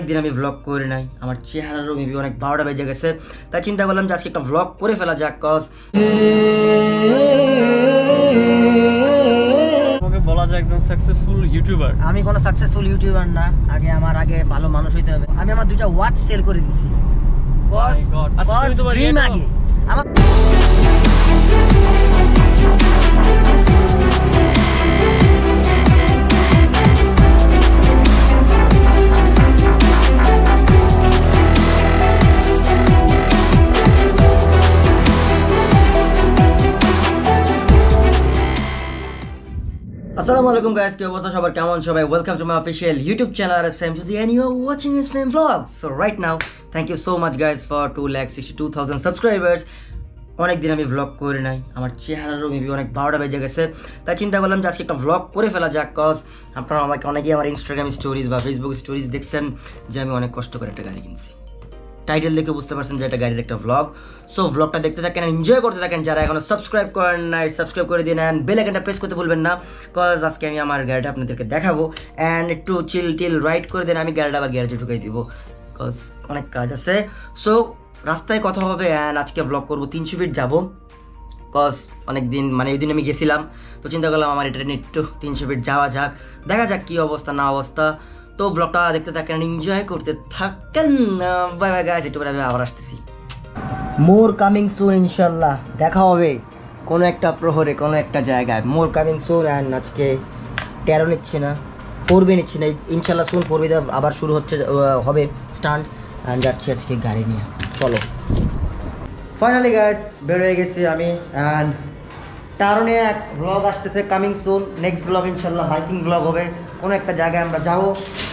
একদিন আমি ভ্লগ করে নাই। আমার চেহারারও মেবি অনেক বারোটা বেজে গেছে। তাই চিন্তা করলাম যে আজকে একটা ভ্লগ করে ফেলা যাক কজ বলা যায় একদম সাকসেসফুল ইউটিউবার আমি কোনো সাকসেসফুল ইউটিউবার না। আগে আমার আগে ভালো মানুষ হইতে হবে। আমি আমার দুইটা ওয়াচ সেল করে দিছি। আগে। আমার আসসালামু আলাইকুম গাইস কি অবস্থা সবার? কেমন সবাই? Welcome to my official YouTube channel R S fame যদি and you are watching S fame vlogs so right now thank you so much guys for two lakh sixty two thousand subscribers অনেকদিন আমি vlog করে নাই। আমার চেহারারও maybe অনেক বারোটা বেজে গেছে। তাই চিন্তা করলাম যে আজকে একটা ভ্লগ করে ফেলা যাক কজ আপনারা আমাকে অনেকেই আমার ইনস্টাগ্রাম স্টোরিজ বা ফেসবুক স্টোরিজ দেখছেন, যে আমি অনেক কষ্ট করে একটা গাড়ি কিনছি। টাইটেল দেখে বুঝতে পারছেন যে এটা গাড়ির একটা ভ্লগ সো ভ্লগটা দেখতে থাকেন এনজয় করতে থাকেন যারা এখনও সাবস্ক্রাইব করেন নাই সাবস্ক্রাইব করে দিন অ্যান্ড বেল আইকনটা প্রেস করতে ভুলবেন না কজ আজকে আমি আমার গাড়িটা আপনাদেরকে দেখাবো। অ্যান্ড একটু চিল টিল রাইড করে দেন, আমি গাড়িটা আবার গ্যারেজে ঢুকাই দিব কজ অনেক কাজ আছে। সো রাস্তায় কথা হবে অ্যান্ড আজকে ভ্লগ করব, তিনশো ফিট যাব কজ অনেক দিন মানে ওই দিন আমি গেছিলাম। তো চিন্তা করলাম আমার এটা একটু তিনশো ফিট যাওয়া যাক, দেখা যাক কী অবস্থা, না অবস্থা। তো ব্লগটা দেখতে থাকেন এনজয় করতে থাকেন। বাই বাই গাইস একটু আমি আবার আসতেছি। মোর কামিং সুন ইনশাল্লাহ। দেখা হবে কোনো একটা প্রহরে, কোনো একটা জায়গায়। মোর কামিং সুন অ্যান্ড আজকে তেরো নিচ্ছি না, পড়বে নিচ্ছি না। ইনশাল্লাহ সুন পড়বে আবার শুরু হচ্ছে হবে স্টান্ট অ্যান্ড যাচ্ছি আজকে গাড়ি নিয়ে। চলো। ফাইনালি গাইস হয়ে গেছি আমি। অ্যান্ড টারনে এক ব্লগ আসতেছে কামিং সুন নেক্সট ব্লগ ইনশাল্লাহ বাইকিং ব্লগ হবে। কোনো একটা জায়গায় আমরা যাব।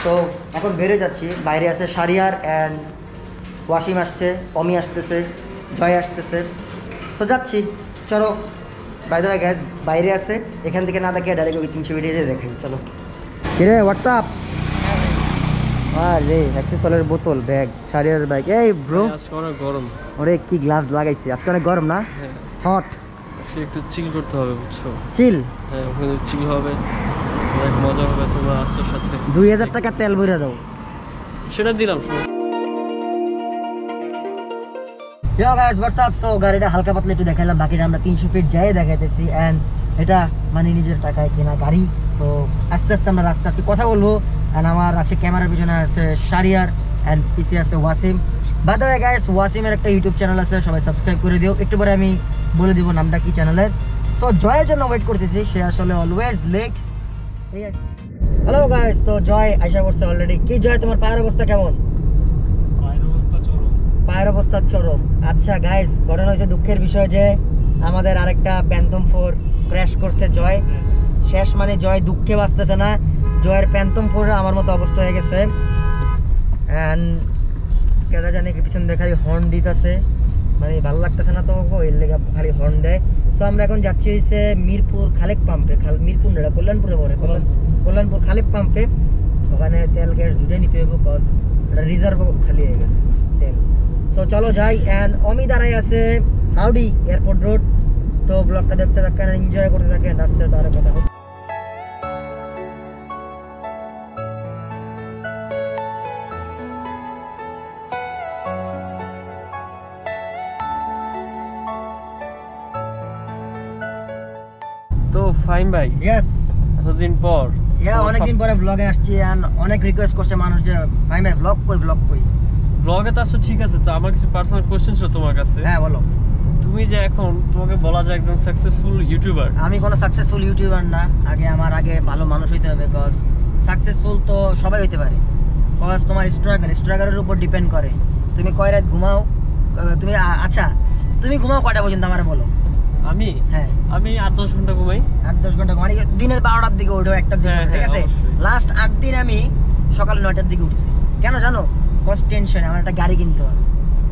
তো এখন বেড়ে যাচ্ছি। বাইরে আছে সারিয়ার অ্যান্ড ওয়াসিম আসছে অমি আসতেছে জয় আসতেছে। তো যাচ্ছি। চলো। বাইরে গ্যাস বাইরে আছে। এখান থেকে না দেখে ডাইরেক্ট ওই তিনশো ভিডিও দেখাই। চলো। কিরে হোয়াটসঅ্যাপ আরে বোতল ব্যাগ সারিয়ার ব্যাগ এই ব্রো আজকে অনেক গরম। ওরে কি গ্লাভস লাগাইছি। আজকে অনেক গরম না? হ্যাঁ। হট আজকে একটু চিল করতে হবে বুঝছ? চিল হ্যাঁ ওখানে চিল হবে। অনেক মজা হবে তোমরা আস্তে সাথে। দুই হাজার টাকা তেল ভরে দাও। সেটা দিলাম গাইস হোয়াটসঅ্যাপ সো গাড়িটা হালকা পাতলা একটু দেখালাম বাকিটা আমরা তিনশো ফিট যাই দেখাইতেছি অ্যান্ড এটা মানে নিজের টাকায় কেনা গাড়ি। তো আস্তে আস্তে আমরা রাস্তা আজকে কথা বলব অ্যান্ড আমার আছে ক্যামেরার পিছনে আছে শারিয়ার অ্যান্ড আছে ওয়াসিম। বাদ গাইস ওয়াসিমের একটা ইউটিউব চ্যানেল আছে সবাই সাবস্ক্রাইব করে দিও। একটু পরে আমি বলে দিব নামটা কি চ্যানেলের সো জয়ের জন্য ওয়েট করতেছি সে আসলে অলওয়েজ লেট ঠিক আছে হ্যালো গাইস তো জয় আশা করছে অলরেডি কি জয় তোমার পায়ের অবস্থা কেমন? পায়ের অবস্থা চলো পায়ের অবস্থা চরম। আচ্ছা গাইস ঘটনা হয়েছে দুঃখের বিষয় যে আমাদের আরেকটা প্যান্থম ফোর ক্র্যাশ করছে জয়। শেষ মানে জয় দুঃখে বাঁচতেছে না। জয়ের প্যান্থম ফোর আমার মতো অবস্থা হয়ে গেছে। অ্যান্ড কেটা জানে কি পিছন দিয়ে খালি হর্ন দিতেছে। মানে ভালো লাগতেছে না তো এর লেগে খালি হর্ন দেয়। সো আমরা এখন যাচ্ছি হয়েছে মিরপুর খালেক পাম্পে খাল মিরপুর না কল্যাণপুরে পরে কল্যাণ কল্যাণপুর। খালেক পাম্পে। ওখানে তেল গ্যাস দুটোই নিতে হবে কজ এটা রিজার্ভ খালি হয়ে গেছে তেল। সো চলো যাই অ্যান্ড অমি দাঁড়াই আছে হাউডি এয়ারপোর্ট রোড তো ব্লগটা দেখতে থাকেন এনজয় করতে থাকেন রাস্তায় তো আরও কথা ভাই? ইয়েস এতদিন পর। ইয়া অনেকদিন পরে ব্লগে আসছি অ্যান্ড অনেক রিকোয়েস্ট করছে মানুষ যে ভাই মের ব্লগ কই ব্লগ কই? ব্লগে তো আসো ঠিক আছে তো আমার কিছু পার্সোনাল কোশ্চেন ছিল তোমার কাছে। হ্যাঁ বলো। তুমি যে এখন তোমাকে বলা যায় একদম সাকসেসফুল ইউটিউবার আমি কোনো সাকসেসফুল ইউটিউবার না। আগে আমার আগে ভালো মানুষ হইতে হবে কজ সাকসেসফুল তো সবাই হইতে পারে। কজ তোমার স্ট্রাগল স্ট্রাগলের উপর ডিপেন্ড করে। তুমি কয় রাত ঘুমাও? তুমি আচ্ছা তুমি ঘুমাও কয়টা পর্যন্ত আমার বলো? আমি? হ্যাঁ। আমি আট দশ ঘণ্টা ঘুমাই। আট দশ ঘণ্টা মানে দিনের বারোটার দিকে উঠো একটা দিকে হ্যাঁ, ঠিক হ্যাঁ, আছে? লাস্ট আট দিন আমি সকাল নয়টার দিকে উঠছি। কেন জানো? কস্ট টেনশন আমার একটা গাড়ি কিনতে হবে।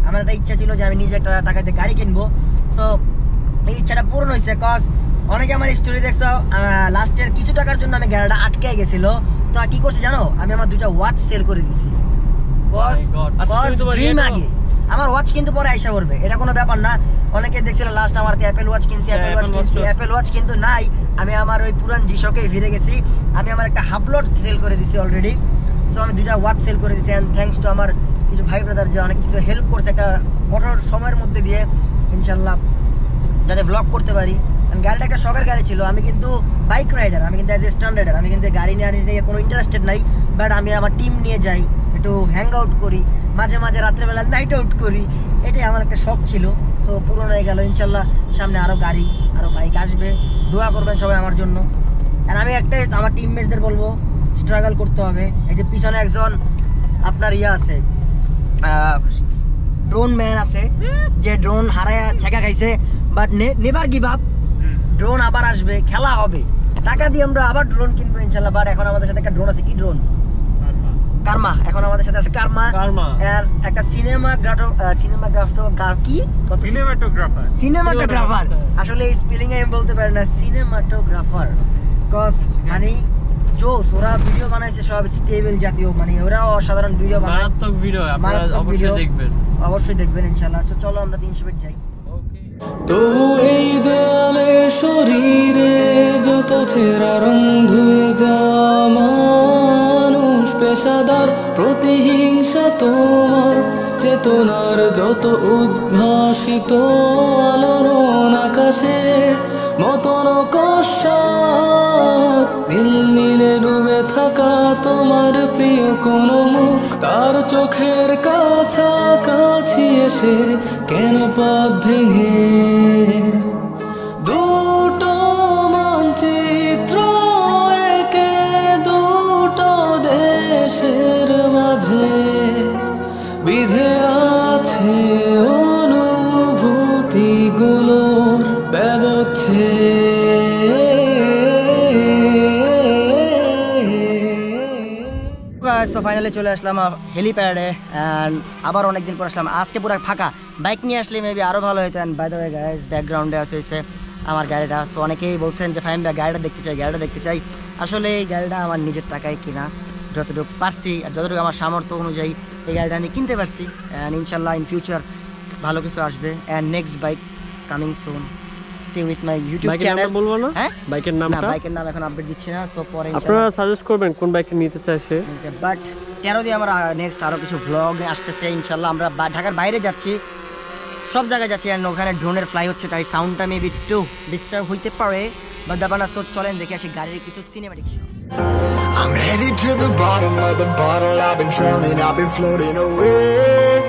আমার একটা ইচ্ছা ছিল যে আমি নিজে একটা টাকাতে গাড়ি কিনবো। সো এই ইচ্ছাটা পূরণ হয়েছে কজ অনেকে আমার স্টোরি দেখছ লাস্টের কিছু টাকার জন্য আমি গাড়িটা আটকে গেছিল। তো কি করছি জানো? আমি আমার দুইটা ওয়াচ সেল করে দিছি। কজ My আচ্ছা, ড্রিম আগে। আমার ওয়াচ কিন্তু পরে আইসা করবে এটা কোনো ব্যাপার না। অনেকে দেখছিল লাস্ট আমার অ্যাপেল ওয়াচ কিনছি অ্যাপেল ওয়াচ কিনছি অ্যাপেল ওয়াচ কিন্তু নাই। আমি আমার ওই পুরান জিশকে ফিরে গেছি। আমি আমার একটা হাফ লট সেল করে দিছি অলরেডি সো আমি দুইটা ওয়াচ সেল করে দিয়েছি অ্যান্ড থ্যাঙ্কস টু আমার কিছু ভাই ব্রাদার যে অনেক কিছু হেল্প করছে একটা কঠোর সময়ের মধ্যে দিয়ে ইনশাল্লাহ যাতে ব্লগ করতে পারি। And গাড়িটা একটা শখের গাড়ি ছিল। আমি কিন্তু বাইক রাইডার আমি কিন্তু অ্যাজ এ স্ট্যান্ডার্ডার আমি কিন্তু গাড়ি নিয়ে নিয়ে কোনো ইন্টারেস্টেড নাই। বাট আমি আমার টিম নিয়ে যাই একটু হ্যাং আউট করি। মাঝে মাঝে রাত্রেবেলা নাইট আউট করি। এটাই আমার একটা শখ ছিল। সো পূরণ হয়ে গেল, ইনশাল্লাহ সামনে আরও গাড়ি আরও বাইক আসবে। দোয়া করবেন সবাই আমার জন্য। আর আমি একটাই, আমার টিমমেটসদের বলব স্ট্রাগল করতে হবে। এই যে পিছনে একজন আপনার ইয়ে আছে ড্রোন ম্যান আছে, যে ড্রোন হারায়, ছেঁকা খাইছে but never give up drone আবার আসবে, খেলা হবে। টাকা দিয়ে আমরা আবার ড্রোন কিনবো, ইনশাল্লাহ। বাট এখন আমাদের সাথে একটা ড্রোন আছে, কি ড্রোন কার্মা এখন আমাদের সাথে আছে কার্মা কার্মা। একটা কি? Cinematographer. সিনেমাটোগ্রাফার আসলে এই স্পেলিং আমি বলতে পারি না সিনেমাটোগ্রাফার কজ মানে জোস ওরা ভিডিও বানাইছে সব স্টেবল জাতীয় মানে ওরাও অসাধারণ ভিডিও বানায়। মারাত্মক ভিডিও আপনারা অবশ্যই দেখবেন। অবশ্যই দেখবেন ইনশাল্লাহ। তো চলো আমরা তিনশো ফিট যাই। তবু এই দেয়ালে শরীরে যত ছেঁড়া রং ধুয়ে যাওয়া পেশাদার প্রতিহিংসা তোমার, চেতনার যত উদ্ভাসিত আলোড়ন আকাশের মতন কষাত নীল নীলে ডুবে থাকা তোমার প্রিয় কোন মুখ, তার চোখের কাছাকাছি এসে কেন পথ ভেঙে? সো ফাইনালি চলে আসলাম হেলিপ্যাডে অ্যান্ড আবার অনেকদিন পর আসলাম। আজকে পুরো ফাঁকা। বাইক নিয়ে আসলে মেবি আরও ভালো হতো and by the way guys ব্যাকগ্রাউন্ডে আসে আমার গাড়িটা। সো অনেকেই বলছেন যে ফাইন গাড়িটা দেখতে চাই, গাড়িটা দেখতে চাই। আসলে এই গাড়িটা আমার নিজের টাকায় কিনা, যতটুকু পারছি আর যতটুকু আমার সামর্থ্য অনুযায়ী এই গাড়িটা আমি কিনতে পারছি। অ্যান্ড ইনশাল্লাহ ইন ফিউচার ভালো কিছু আসবে। And next bike coming soon stay with my YouTube বাইকের চ্যানেল বলব না? হ্যাঁ? বাইকের না নামটা বাইকের নাম এখন আপডেট দিচ্ছি না সো পরে আপনারা সাজেস্ট করবেন কোন বাইকটা নিতে চাই সে। বাট তেরো দিয়ে আমরা নেক্সট আরও কিছু ব্লগ আসতেছে ইনশাল্লাহ আমরা ঢাকার বাইরে যাচ্ছি। সব জায়গায় যাচ্ছি আর ওখানে ড্রোনের ফ্লাই হচ্ছে তাই সাউন্ডটা মেবি একটু ডিস্টার্ব হইতে পারে। বা ব্যাপার না so চলেন দেখে আসি গাড়ির কিছু cinematic I'm headed to the bottom of the bottle. I've been drowning, I've been floating away.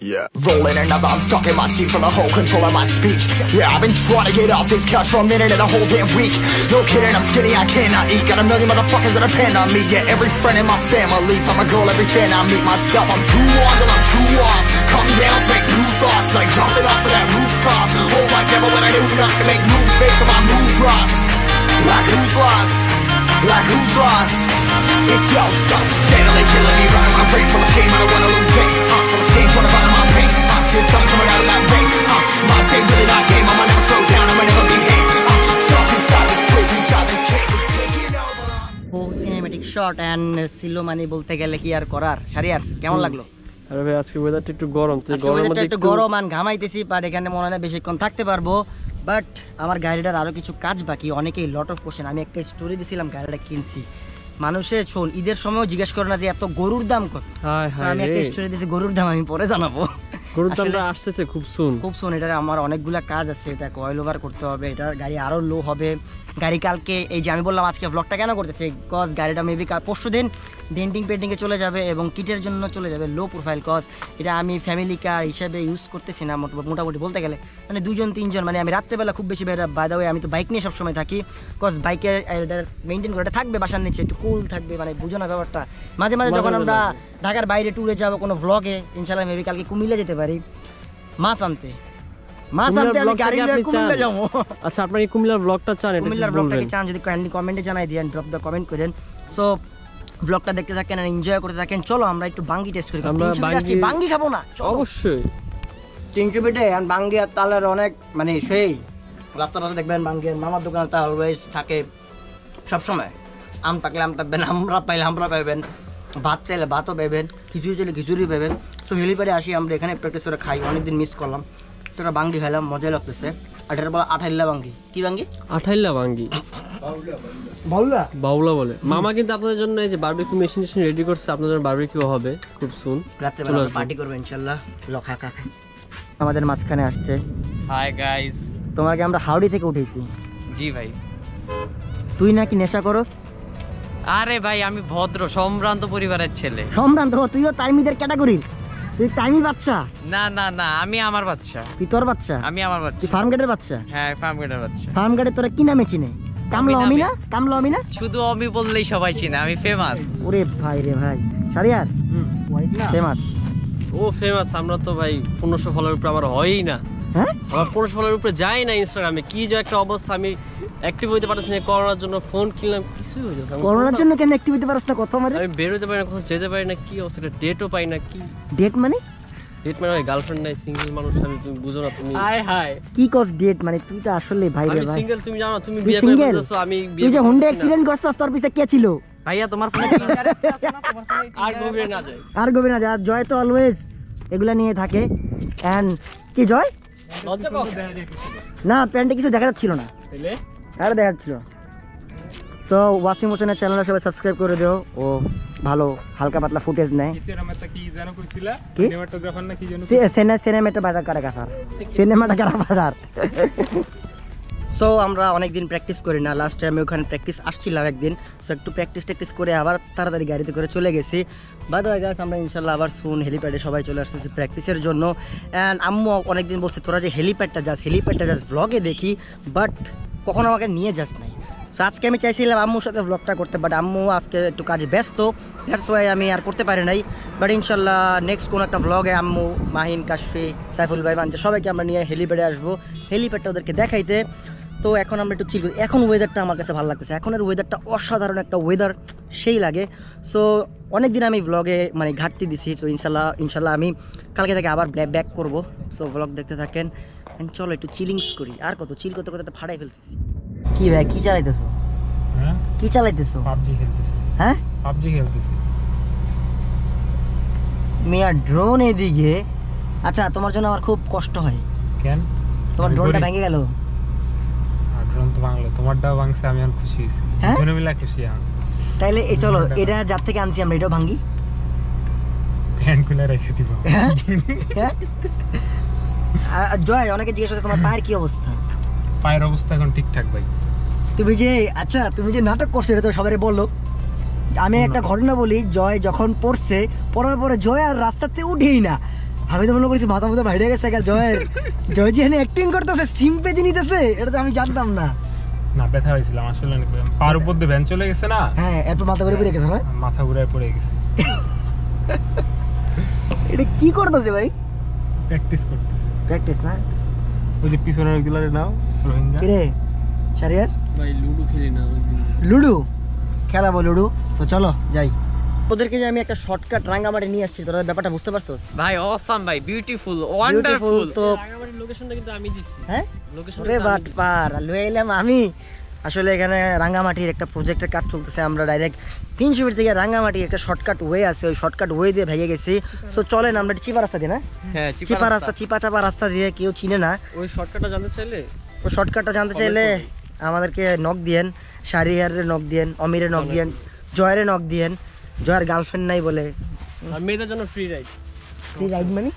Yeah. Rolling another, I'm stuck in my seat for the whole control of my speech. Yeah, I've been trying to get off this couch for a minute and a whole damn week. No kidding, I'm skinny, I cannot eat. Got a million motherfuckers that depend on me. Yeah, every friend in my family, from a girl, every fan I meet myself. I'm too on till I'm too off. Come down, make new thoughts, like jumping off of that rooftop. Whole life never when I knew not to make moves based on my mood drops. Like who's lost? Like who's lost? It's yo, go. Steadily killing me, running my brain full of shame. I don't wanna lose it. Uh, full of stage, trying to find my pain. Uh, see something coming out of that rain. Uh, my day really not tame. I'ma never slow down. I'ma never be behave. Uh, stuck inside this prison, inside this cage, it's taking over. ও shot and সিলো মানে বলতে গেলে কি আর করার সারিয়ার কেমন লাগল আরে ভাই আজকে ওয়েদারটা একটু গরম তো গরমের মধ্যে একটু গরম আর ঘামাইতেছি বাট এখানে মনে হয় বেশিক্ষণ থাকতে পারব বাট আমার গাড়িটার আরও কিছু কাজ বাকি অনেকেই লট অফ কোশ্চেন আমি একটা স্টোরি দিছিলাম গাড়িটা কিনছি মানুষে শোন ঈদের সময় জিজ্ঞেস করে না যে এত গরুর দাম কত? আমি একটা স্টোরি দিয়েছি গরুর দাম আমি পরে জানাব। গরুর দাম দামটা আসতেছে খুব সুন খুব শোন এটা আমার অনেকগুলা কাজ আছে এটা কয়েল ওভার করতে হবে এটা গাড়ি আরও লো হবে। গাড়ি কালকে এই যে আমি বললাম আজকে ব্লগটা কেন করতেছে? কজ গাড়িটা মেবি কাল পরশু দিন ডেন্টিং পেন্টিংয়ে চলে যাবে এবং কিটের জন্য চলে যাবে লো প্রোফাইল কজ এটা আমি ফ্যামিলি কার হিসেবে ইউজ করতেছি না মোট- মোটামুটি বলতে গেলে। মানে দুজন তিনজন মানে আমি রাত্রেবেলা খুব বেশি বেড়া বাই ওয়ে আমি তো বাইক নিয়ে সবসময় থাকি। কজ বাইকের এটা মেনটেন করে থাকবে বাসার নিচে একটু কুল থাকবে মানে বুঝো না ব্যাপারটা। মাঝে মাঝে যখন আমরা ঢাকার বাইরে ট্যুরে যাব কোনো ভ্লগে ইনশাল্লাহ মেবি কালকে কুমিল্লা যেতে পারি। মাছ আনতে। মাছ আনতে আমি গাড়ি নিয়ে কুমিল্লা? যাব। আচ্ছা আপনার এই কুমিল্লার ব্লগটা চান এটা কুমিল্লার ব্লগটা কি চান? যদি কাইন্ডলি কমেন্টে জানাই দিয়েন ড্রপ দ্য কমেন্ট করেন। সো ব্লগটা দেখতে থাকেন আর এনজয় করতে থাকেন। চলো আমরা একটু বাঙ্গি টেস্ট করি। আমরা বাঙ্গি বাঙ্গি- খাব না অবশ্যই। তিনশো পিঠে আর বাঙ্গি আর তালের অনেক মানে সেই দেখবেন বাঙ্গের মামার দোকানটা অলওয়েজ থাকে সবসময়। আম থাকলে আম থাকবেন আমরা পাইলে আমরা পাইবেন ভাত চাইলে ভাতও পাইবেন খিচুড়ি চাইলে খিচুড়ি পাইবেন। সো হেলিপ্যাডে আসি আমরা এখানে প্র্যাকটিস করে খাই অনেকদিন মিস করলাম। তো একটা বাঙ্গি খাইলাম মজা লাগতেছে। আর এটা বলা আঠাইল্লা বাঙ্গি। কি বাঙ্গি? আঠাইল্লা ভাঙ্গি বাউলা? বাউলা বলে। মামা কিন্তু আপনাদের জন্য এই যে বারবিকিউ মেশিন টেশিন রেডি করছে আপনাদের জন্য বারবিকিউ হবে খুব সুন চলে পার্টি করব ইনশাল্লাহ। লখা কাকা আমাদের মাঝখানে আসছে। হাই গাইস তোমাকে আমরা হাওড়ি থেকে উঠেছি। জি ভাই। তুই নাকি নেশা করস? আরে ভাই আমি ভদ্র সম্ভ্রান্ত পরিবারের ছেলে। সম্ভ্রান্ত তুইও টাইমিদের ক্যাটাগরির তুই টাইমি বাচ্চা। না না না আমি আমার বাচ্চা। তুই তোর বাচ্চা? আমি আমার তুই ফার্ম গেটের বাচ্চা? হ্যাঁ ফার্ম গেটের বাচ্চা। ফার্ম গেটে তোরা কি নামে চিনে? কামলা নামে। অমিনা? কামলা শুধু আমি বললেই সবাই চিনে আমি ফেমাস ওরে ভাই রে ভাই। সারিয়ার? ফেমাস ও ফেমাস আমরা তো ভাই পনেরোশো ফলোয়ার উপরে আমার হয়ই না। আমার পনেরোশো ফলোয়ার উপরে যাই না ইনস্টাগ্রামে কি যে একটা অবস্থা আমি অ্যাক্টিভ হইতে পারতেছি না করোনার জন্য ফোন কিনলাম কিছুই হয়ে যাচ্ছে করোনার জন্য কেন অ্যাক্টিভিটি পারছ না কত মারে আমি বেরোতে পারি না কোথাও যেতে পারি না কি অবস্থা ডেটও পাই না কি? ডেট মানে? ডেট মানে গার্লফ্রেন্ড নাই সিঙ্গেল মানুষ আমি তুমি বুঝো না তুমি। হাই হাই কি কস ডেট মানে তুই তো আসলে ভাই রে আমি ভাই। সিঙ্গেল তুমি জানো তুমি বিয়ে করে? বলতেছো আমি বিয়ে তুই যে হুন্ডা অ্যাক্সিডেন্ট করছস তোর পিছে কে ছিল? ভাইয়া তোমার ফোনে আর গভীরে না যায় আর গোবিনা যা জয় তো অলওয়েজ এগুলা নিয়ে থাকে। এন্ড কি জয়? না প্যান্টে কিছু দেখা যাচ্ছিল না। আরে দেখা যাচ্ছিল। তো ওয়াসিম হোসেনের চ্যানেলটা সবাই সাবস্ক্রাইব করে দিও। ও ভালো হালকা পাতলা ফুটেজ নেয়। কি সিনেমাটা বাজার কাটা কাটার সিনেমাটা কাটা বাজার? সো আমরা অনেকদিন প্র্যাকটিস করি না। লাস্ট টাইম ওখানে প্র্যাকটিস আসছিলাম একদিন। সো একটু প্র্যাকটিস ট্যাকটিস করে আবার তাড়াতাড়ি গাড়িতে করে চলে গেছি। বাদ গেছে আমরা ইনশাল্লাহ আবার শুন হেলিপ্যাডে সবাই চলে আসতেছি প্র্যাকটিসের জন্য। অ্যান্ড আম্মু অনেকদিন বলছে, তোরা যে হেলিপ্যাডটা যাস হেলিপ্যাডটা যাস ব্লগে দেখি বাট কখনো আমাকে নিয়ে যাস নাই। সো আজকে আমি চাইছিলাম আম্মুর সাথে ব্লগটা করতে বাট আম্মু আজকে একটু কাজে ব্যস্ত। দ্যাটস ওয়াই আমি আর করতে পারি নাই। বাট ইনশাল্লাহ নেক্সট কোনো একটা ব্লগে আম্মু, মাহিন, কাশফি, সাইফুল ভাই মানছে সবাইকে আমরা নিয়ে হেলিপ্যাডে আসব। হেলিপ্যাডটা ওদেরকে দেখাইতে। তো এখন আমরা একটু চিল এখন ওয়েদারটা আমার কাছে ভালো লাগতেছে। এখনের ওয়েদারটা অসাধারণ একটা ওয়েদার সেই লাগে। সো অনেক দিন আমি ব্লগে মানে ঘাটতি দিছি। তো ইনশাল্লাহ ইনশাল্লাহ আমি কালকে থেকে আবার ব্যাক করব। সো ব্লগ দেখতে থাকেন। চলো একটু চিলিংস করি। আর কত? চিল করতে করতে ফাটাই ফেলতেছি। কি ভাই কি চালাইতেছো? হ্যাঁ? কি চালাইতেছো? পাবজি খেলতেছি। হ্যাঁ? পাবজি খেলতেছি। মিয়া ড্রোন এদিকে। আচ্ছা তোমার জন্য আমার খুব কষ্ট হয়। কেন? তোমার ড্রোনটা। ভেঙে গেল। তোমারটাও ভাঙছে আমি এখন খুশি হয়েছি। হ্যাঁ? দুজনে মিলে খুশি এখন। তাইলে এই চলো এটা যার থেকে আনছি আমরা এটাও ফ্যান খুলে রেখে দিব। হ্যাঁ? হ্যাঁ? জয় অনেকে জিজ্ঞেস করছে তোমার পায়ের কি অবস্থা? পায়ের অবস্থা এখন ঠিকঠাক ভাই। তুমি যে আচ্ছা তুমি যে নাটক করছ এটা তো সবাই বলল আমি একটা ঘটনা বলি জয় যখন পড়ছে পড়ার পরে জয় আর রাস্তাতে উঠেই না। আমি তো মনে করছি মাথা মতো বাইরে গেছে জয়ের। জয় যে অ্যাক্টিং করতেছে সিম পেজে নিতেছে এটা তো আমি জানতাম না। না ব্যথা হয়েছিলাম আসলে। পার উপর দিয়ে ভ্যান চলে গেছে না? হ্যাঁ এত মাথা করে পড়ে গেছে না মাথা ঘুরায় পড়ে গেছে। এটা কি করতেছে ভাই? প্র্যাকটিস করতেছে। প্র্যাকটিস না? ওই যে পিছনের ওইগুলো নাও রোহিঙ্গা। কিরে? সারিয়ার ভাই লুডো খেলি না লুডু? খেলাবো লুডু। তো চলো যাই। ওদেরকে যে আমি একটা শর্টকাট রাঙ্গামাটি নিয়ে আসছি তোরা ব্যাপারটা বুঝতে পারছোস? ভাই অসাম ভাই বিউটিফুল ওয়ান্ডারফুল তো রাঙামাটির লোকেশনটা কিন্তু আমি দিছি। হ্যাঁ? লোকেশন ওরে বাট পার লয়ে এলাম আমি। আসলে এখানে রাঙ্গামাটির একটা প্রজেক্টের কাজ চলতেছে আমরা ডাইরেক্ট তিনশো ফিট থেকে রাঙ্গামাটি একটা শর্টকাট ওয়ে আছে ওই শর্টকাট ওয়ে দিয়ে ভেঙে গেছি। সো চলেন আমরা একটু চিপা রাস্তা দিয়ে না? হ্যাঁ চিপা রাস্তা। চিপা চাপা রাস্তা দিয়ে কেউ চিনে না। ওই শর্টকাটটা জানতে চাইলে? ওই শর্টকাটটা জানতে চাইলে আমাদেরকে নক দিয়েন শারিয়ারে নক দিয়েন অমিরে নক দিয়েন জয়ের নক দিয়েন। জয়ের গার্লফ্রেন্ড নাই বলে। আর মেয়েদের জন্য ফ্রি রাইড ফ্রি রাইড মানে?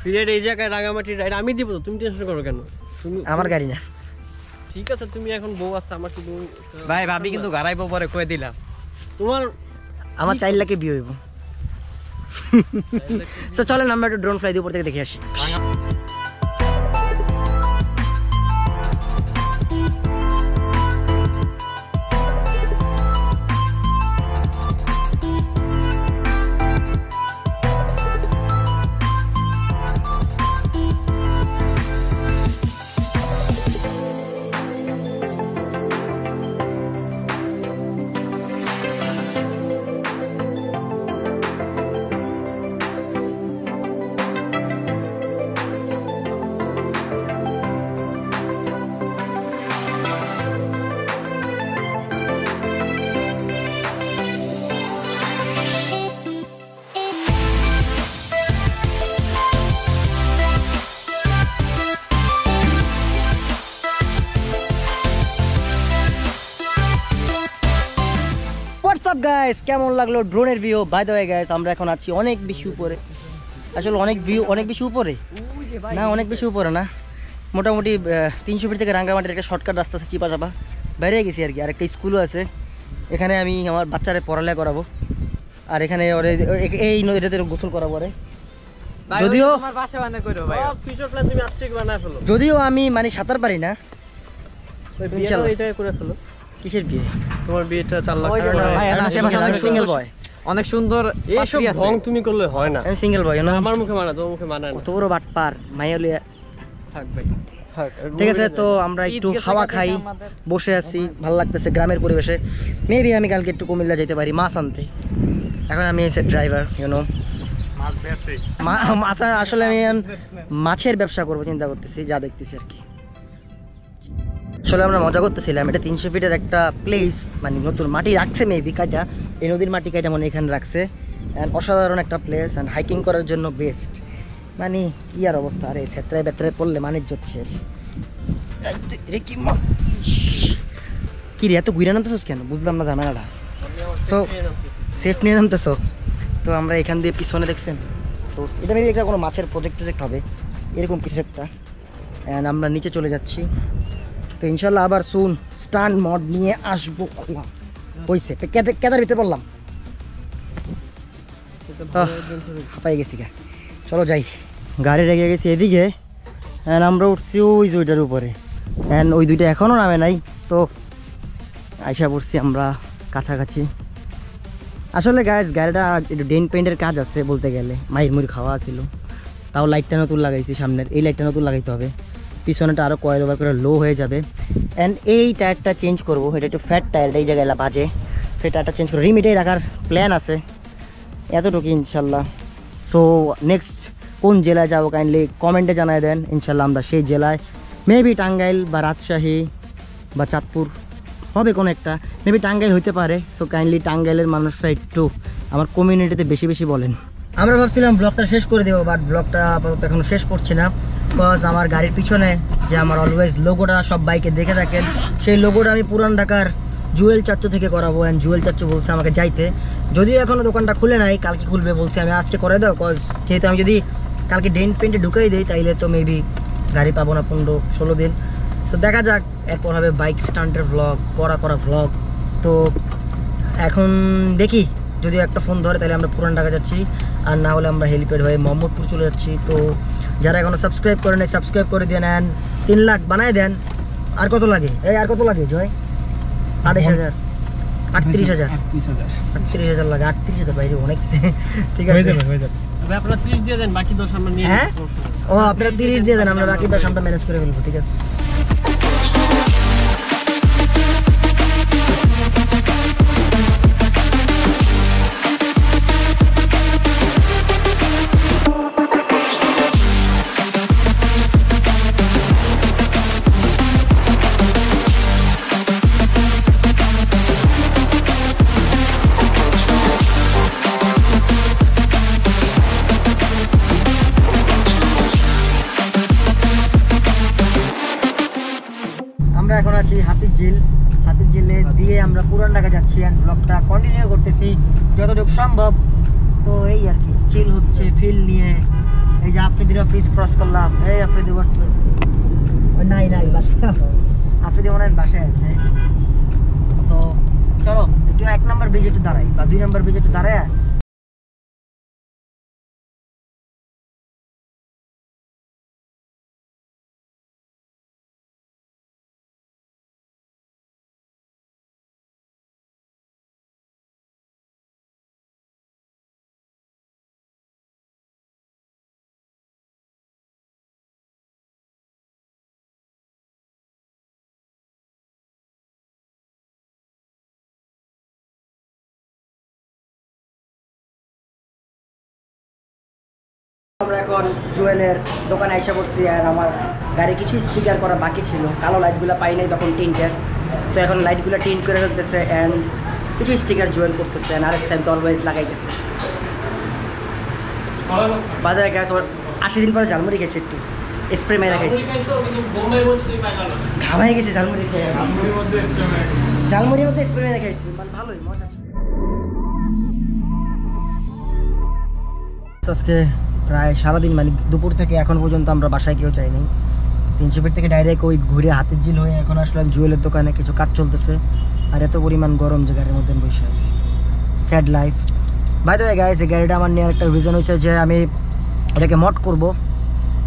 ফ্রি রাইড এই জায়গায় রাঙামাটির রাইড আমি দিব তো তুমি টেনশন করো কেন? তুমি আমার গাড়ি না। ঠিক আছে তুমি এখন বউ আছে আমার শুধু ভাই ভাবি কিন্তু গাড়াইবো পরে কয়ে দিলাম। তোমার আমার চাইল্ড লাখে বিয়ে হইব। সো চলেন আমরা একটু ড্রোন ফ্লাই দিয়ে উপর থেকে দেখে আসি। গাইস কেমন লাগল ড্রোনের view by the way guys আমরা এখন আছি অনেক বেশি উপরে। আসলে অনেক ভিউ অনেক বেশি উপরে? না অনেক বেশি উপরে না। মোটামুটি তিনশো ফিট থেকে রাঙ্গামাটির একটা শর্টকাট রাস্তা আছে চিপা চাপা বেরিয়ে গেছি আর কি। আর একটা স্কুলও আছে। এখানে আমি আমার বাচ্চারা পড়ালেখা করাবো। আর এখানে ওরে এই নদীটাতে গোসল করাবো ওরে যদিও- ওই তোমার বাসা বান্ধা করো ভাই। ফিউচার প্ল্যান তুমি আজকে বানায় ফেলো। যদিও আমি মানে সাঁতার পারি না। কিসের বিয়ে? তোমার বিয়েটা চার লাখ টাকা ভাই, না, আশেপাশে অনেক সিঙ্গেল বয় অনেক সুন্দর এইসব ঢং তুমি করলে হয় না। আমি সিঙ্গেল বয় না আমার মুখে মানা তোমার মুখে মানায় না। কত বড় বাট পার থাক ভাই ঠিক আছে তো আমরা একটু হাওয়া খাই বসে আছি ভালো লাগতেছে গ্রামের পরিবেশে। মেবি আমি কালকে একটু কুমিল্লা যেতে পারি মাছ আনতে। এখন আমি এসে ড্রাইভার ইউনো মাছ আসলে আমি মাছের ব্যবসা করব চিন্তা করতেছি যা দেখতেছি আর কি। আসলে আমরা মজা করতেছিলাম। এটা তিনশো ফিটের একটা প্লেস মানে নতুন মাটি রাখছে মেবি কাটা এই নদীর মাটি কাটা মনে এখানে রাখছে। অ্যান্ড অসাধারণ একটা প্লেস অ্যান্ড হাইকিং করার জন্য বেস্ট মানে কি আর অবস্থা? আরে ক্ষেত্রে বেত্রে পড়লে মানিজ্য শেষ। কি রে, এত ঘুরে নামতেছিস কেন? বুঝলাম না ঝামেলাটা। সো সেফ নিয়ে নামতেছো। তো আমরা এখান দিয়ে পিছনে দেখছেন? তো এটা মেবি একটা কোনো মাছের প্রজেক্ট টজেক্ট হবে। এরকম কিছু একটা। অ্যান্ড আমরা নিচে চলে যাচ্ছি। তো ইনশাল্লাহ আবার সুন স্টান মড নিয়ে আসব হইছে তো কেদার ভিতরে আহ, হাঁপাই গেছি গা। চলো যাই। গাড়ি রেখে গেছি এদিকে অ্যান্ড আমরা উঠছি ওই যে ওইটার উপরে। অ্যান্ড ওই দুইটা এখনও নামে নাই তো আইসা পড়ছি আমরা কাছাকাছি। আসলে গাইজ গাড়িটা একটু ডেন পেন্টের কাজ আছে বলতে গেলে। মাইর মুড়ি খাওয়া ছিল। তাও লাইটটা নতুন লাগাইছি সামনের। এই লাইটটা নতুন লাগাইতে হবে। পিছনেটা আরও কয়েল ওভার করে লো হয়ে যাবে। অ্যান্ড এই টায়ারটা চেঞ্জ করব। এটা একটু ফ্যাট টায়ার এই জায়গায় বাজে সেই টায়ারটা চেঞ্জ করে রিমিটেই রাখার প্ল্যান আছে। এতটুকু ইনশাল্লাহ। সো নেক্সট কোন জেলায় যাব কাইন্ডলি কমেন্টে জানায় দেন। ইনশাল্লাহ আমরা সেই জেলায়। মেবি টাঙ্গাইল বা রাজশাহী বা চাঁদপুর। হবে কোনো একটা। মেবি টাঙ্গাইল হইতে পারে। সো কাইন্ডলি টাঙ্গাইলের মানুষরা একটু আমার কমিউনিটিতে বেশি বেশি বলেন। আমরা ভাবছিলাম ব্লগটা শেষ করে দেবো বাট ব্লগটা আপাতত এখনও শেষ করছি না। বিকজ আমার গাড়ির পিছনে যে আমার অলওয়েজ লোগোটা সব বাইকে দেখে থাকেন, সেই লোগোটা আমি পুরান ঢাকার জুয়েল চাচ্চু থেকে করাবো অ্যান্ড জুয়েল চাচ্চু বলছে আমাকে যাইতে। যদিও এখনও দোকানটা খুলে নাই, কালকে খুলবে বলছে, আমি আজকে করে দাও কজ যেহেতু আমি যদি কালকে ডেন্ট পেন্টে ঢুকাই দিই, তাইলে তো মেবি গাড়ি পাবো না পনেরো ষোলো দিন। তো দেখা যাক, এরপর হবে বাইক স্টান্টের ভ্লগ করা করা ভ্লগ তো এখন দেখি যদি একটা ফোন ধরে তাহলে আমরা পুরান ঢাকা যাচ্ছি। আর না হলে আমরা হেলিপ্যাড হয়ে মোহাম্মদপুর চলে যাচ্ছি। তো যারা এখনও সাবস্ক্রাইব করে নেই সাবস্ক্রাইব করে দিয়ে নেন। তিন লাখ বানায় দেন। আর কত লাগে? এই আর কত লাগে জয়? আঠাশ হাজার। আটত্রিশ হাজার। আটত্রিশ হাজার। লাগে আটত্রিশ হাজার ভাই অনেক ঠিক আছে। যাবে হয়ে যাবে। তবে আপনারা 30 দিয়ে দেন বাকি দশ আমরা নিয়ে হ্যাঁ? ও আপনারা তিরিশ দিয়ে দেন আমরা বাকি দশ আমরা ম্যানেজ করে ফেলব ঠিক আছে। আমরা পুরান ঢাকা যাচ্ছি অ্যান্ড ব্লগটা কন্টিনিউ করতেছি যতটুকু সম্ভব। তো এই আর কি চিল হচ্ছে ফিল নিয়ে। এই যে আফ্রিদির অফিস ক্রস করলাম। এই আফ্রিদি নাই নাই বাসা আফ্রিদি মনে হয় বাসায় আছে। তো চলো, একটু এক নম্বর ব্রিজে একটু দাঁড়াই বা দুই নম্বর ব্রিজে একটু দাঁড়ায়। এখন জুয়েলের দোকানে এসে করছি আর আমার গাড়ি কিছু স্টিকার করা বাকি ছিল। কালো লাইটগুলো পাই নাই তখন টিনটের তো এখন লাইটগুলো টিন করে ফেলতেছে অ্যান্ড কিছু স্টিকার জুয়েল করতেছে আর এক টাইম তো অলওয়েজ লাগাইতেছে। বাজারে গ্যাস আশি দিন পরে ঝালমুড়ি খেয়েছি একটু। স্প্রে মেরে খাইছি। ঘামাই গেছে ঝালমুড়ি খেয়ে। ঝালমুড়ির মধ্যে স্প্রে মেরে খাইছি। মানে ভালোই মজা। আজকে প্রায় সারাদিন মানে দুপুর থেকে এখন পর্যন্ত আমরা বাসায় কেউ চাইনি তিনশো ফিট থেকে ডাইরেক্ট ওই ঘুরে হাতের ঝিল হয়ে এখন আসলাম জুয়েলের দোকানে, কিছু কাজ চলতেছে। আর এত পরিমাণ গরম যে গাড়ির মধ্যে বসে আছি। Sad life by the guys এই গাড়িটা আমার নেওয়ার একটা রিজন হয়েছে যে আমি এটাকে মট করব।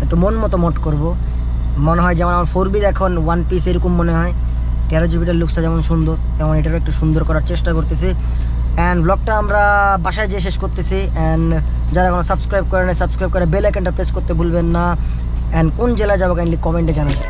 একটু মন মতো মট করব। মনে হয় যেমন আমার ফোর বিদ এখন ওয়ান পিস এরকম মনে হয়। তেরো জিবিটার লুকসটা যেমন সুন্দর, তেমন এটারও একটু সুন্দর করার চেষ্টা করতেছি। অ্যান্ড ব্লগটা আমরা বাসায় যেয়ে শেষ করতেছি। অ্যান্ড যারা এখন সাবস্ক্রাইব করে না সাবস্ক্রাইব করে বেল আইকনটা প্রেস করতে ভুলবেন না। অ্যান্ড কোন জেলায় যাব কাইন্ডলি কমেন্টে জানাবেন।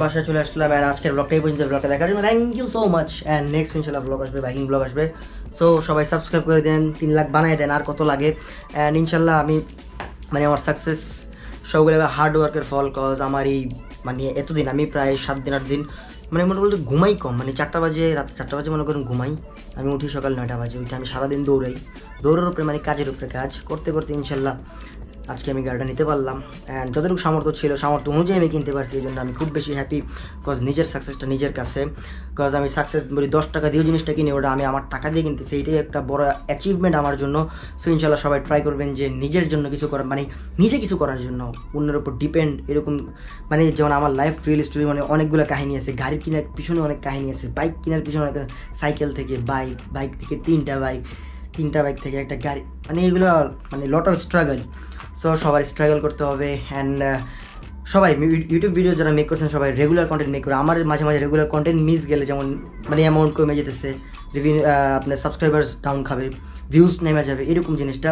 বাসায় চলে আসলাম অ্যান্ড আজকের ব্লগটা এই পর্যন্ত ব্লগটা দেখার জন্য thank you so much and next ইনশাল্লাহ ব্লগ আসবে বাইকিং ব্লগ আসবে। সো সবাই সাবস্ক্রাইব করে দেন, তিন লাখ বানায় দেন আর কত লাগে। অ্যান্ড ইনশাল্লাহ আমি মানে আমার সাকসেস সবগুলো হার্ড ওয়ার্কের ফল কজ আমার এই মানে এতদিন, আমি প্রায় সাত দিন, আট দিন মানে মোটামুটি ঘুমাই কম মানে চারটা বাজে, রাত চারটা বাজে মনে করুন ঘুমাই। আমি উঠি সকাল নয়টা বাজে ওইটা আমি সারাদিন দৌড়াই। দৌড়ের উপরে মানে কাজের উপরে কাজ। করতে করতে ইনশাল্লাহ আজকে আমি গাড়িটা নিতে পারলাম। অ্যান্ড যতটুকু সামর্থ্য ছিল, সামর্থ্য অনুযায়ী আমি কিনতে পারছি, এই জন্য আমি খুব বেশি হ্যাপি কজ নিজের সাকসেসটা নিজের কাছে। কজ আমি সাকসেস বলি দশ টাকা দিয়েও জিনিসটা কিনি, ওটা আমি আমার টাকা দিয়ে কিনতেছি, এইটাই একটা বড় অ্যাচিভমেন্ট আমার জন্য। সো ইনশাল্লাহ সবাই ট্রাই করবেন যে নিজের জন্য কিছু করার মানে নিজে কিছু করার জন্য। অন্যের উপর ডিপেন্ড এরকম মানে যেমন আমার লাইফ রিয়েল স্টোরি মানে অনেকগুলো কাহিনী আছে। গাড়ি কেনার পিছনে অনেক কাহিনী আছে। বাইক কেনার পিছনে অনেক সাইকেল থেকে বাইক বাইক থেকে তিনটা বাইক তিনটা বাইক থেকে একটা গাড়ি মানে এগুলো মানে লট অফ স্ট্রাগল সো সবার স্ট্রাগল করতে হবে অ্যান্ড সবাই ইউটিউব ভিডিও যারা মেক করছেন, সবাই রেগুলার কন্টেন্ট মেক করে। আমার মাঝে মাঝে রেগুলার কন্টেন্ট মিস গেলে যেমন মানে অ্যামাউন্ট কমে যেতেছে রিভিউ আপনার সাবস্ক্রাইবার্স ডাউন খাবে ভিউজ নেমে যাবে, এরকম জিনিসটা।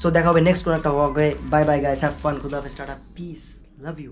সো দেখা হবে নেক্সট কোনো একটা ওয়াকে bye bye guys have fun খুদা হাফেজ, টাটা পিস লাভ ইউ